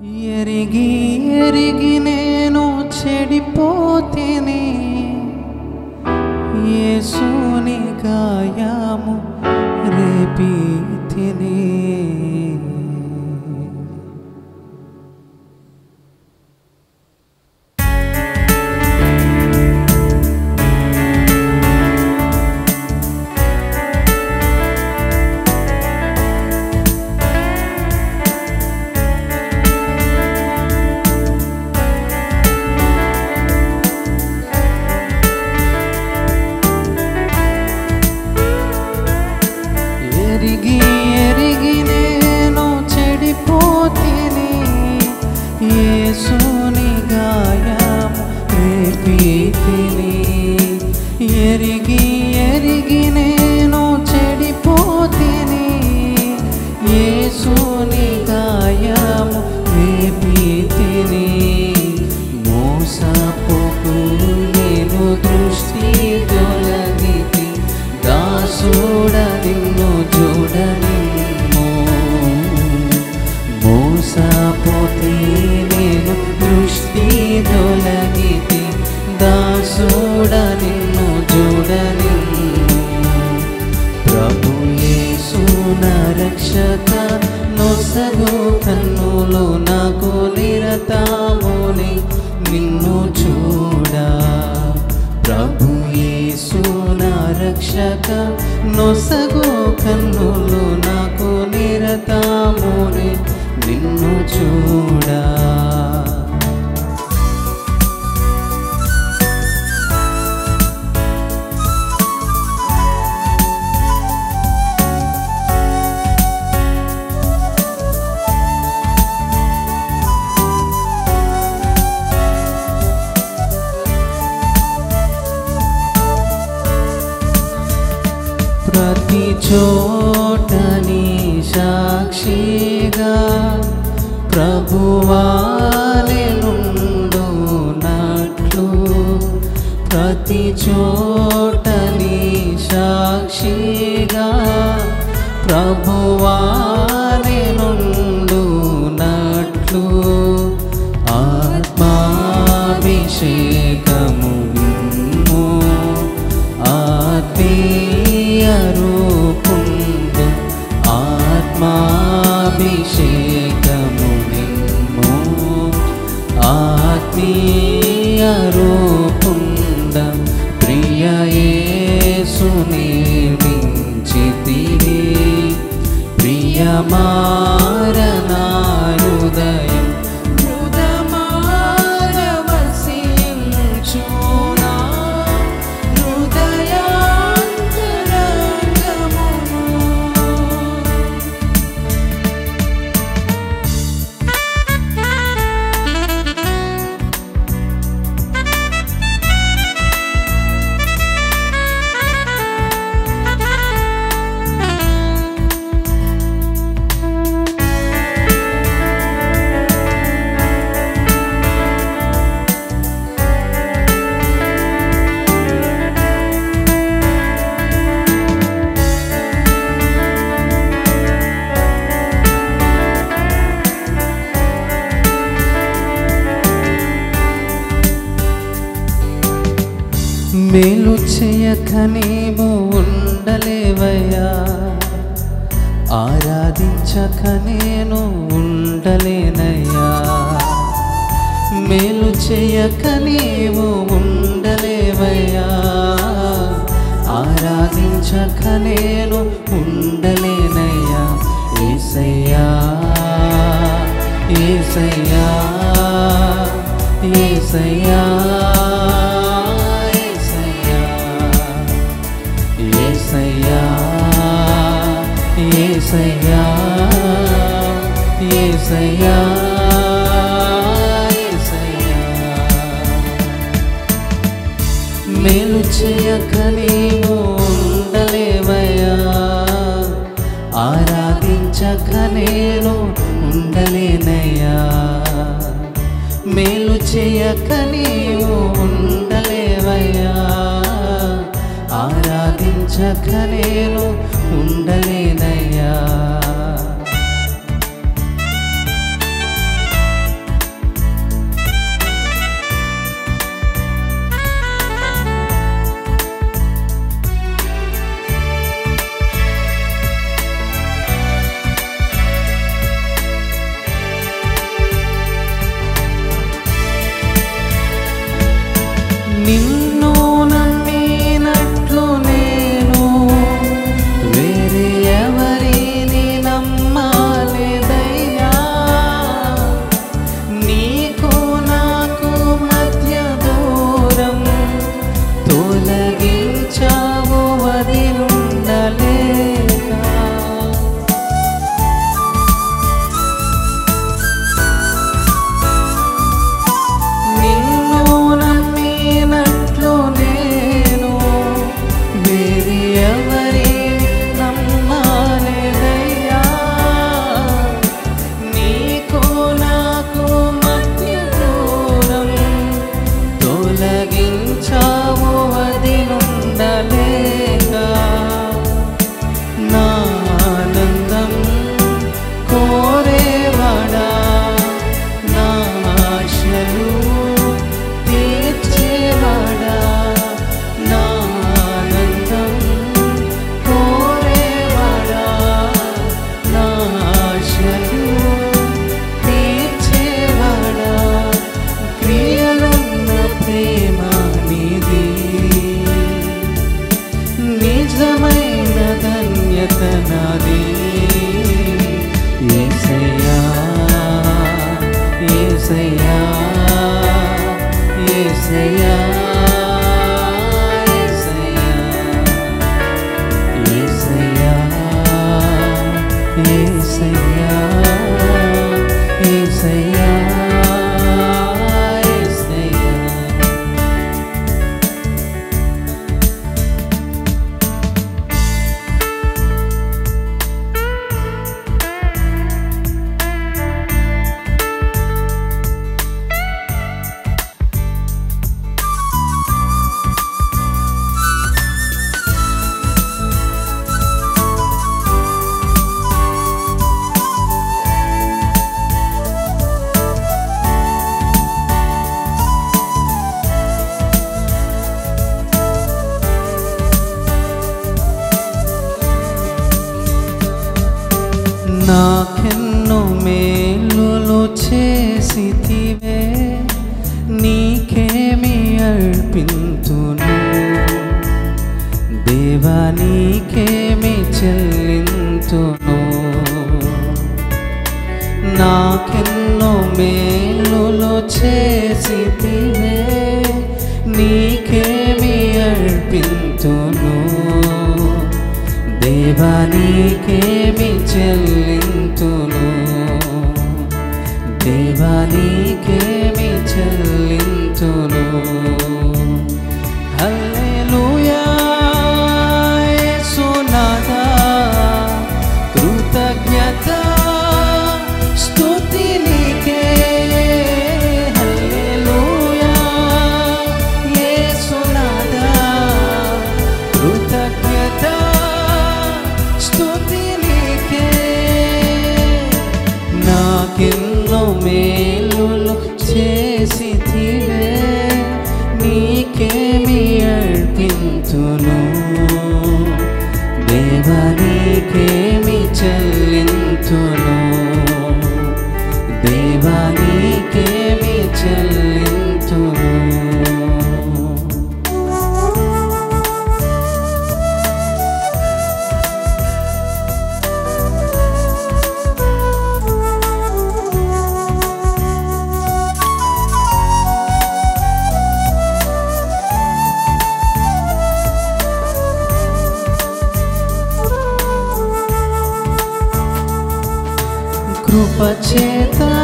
ఎరిగి ఎరిగి నేను చెడిపోతేనే యేసుని గాయాము రేపి తినే ఎరిగి ఎరిగి నేను చెడిపోతిని. ఏసుని గాయము రేపి తినే మోసపోకు. నా రక్షక నొసగు కన్నులు నాకు నిరతాముని నిన్ను చూడా. ప్రభు యేసు నా రక్షక నొసగు కన్నులు నాకు నిరతాముని నిన్ను చూడా. ప్రభువాలెనుండునట్లు ప్రతి చోటని సాక్షిగా ప్రభువాలెనుండునట్లు ఆత్మాభిషేక Namah మేలు చేయక నీవు ఉండలేవయ్యా. ఆరాధించక నేను ఉండలేనయ్యా. మేలు చేయక నీవు ఉండలేవయ్యా. ఆరాధించక నేను ఉండలేనయ్యా. ఏసయ్యా ఏసయ్యా ఏసయ్యా. ఏసయ్యా మేలు చేయక నీవు ఉండలేవయ్యా. ఆరాధించక నేను ఉండలేనయ్యా. మేలు చేయక నీవు ఉండలేవయ్యా. ఆరాధించక నేను ఉండలేనయ్యా. నిజమైన ధన్యత నాది. ఏసయ్యా ఏసయ్యా ఏసయ్యా. మేలులు చేసితివే నీకేమి అర్పింతును దేవా నీకేమి చెల్లింతును నాకెన్నో మేలులు చేసితివే నీకేమి అర్పింతును దేవా నీకేమి చెల్లింతును cho nó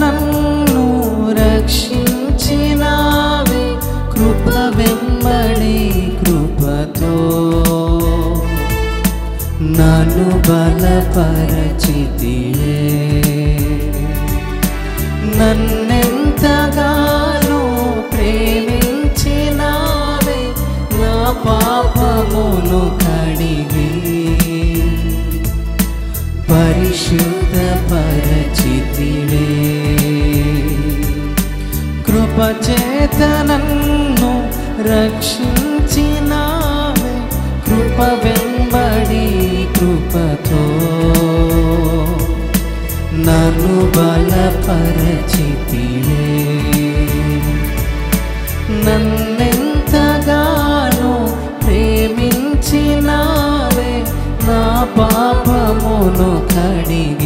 నన్ను రక్షించినావి కృప వెంబడి కృపతో. నన్ను బలపరచితివే నన్నెంతగానో ప్రేమించినావే నా పాపమును కడిగి చేత నన్ను రక్షించినావే కృప వెంబడి కృపతో. నన్ను బలపరచితివే. నన్నెంతగానో ప్రేమించినావే నా పాపమును కడిగి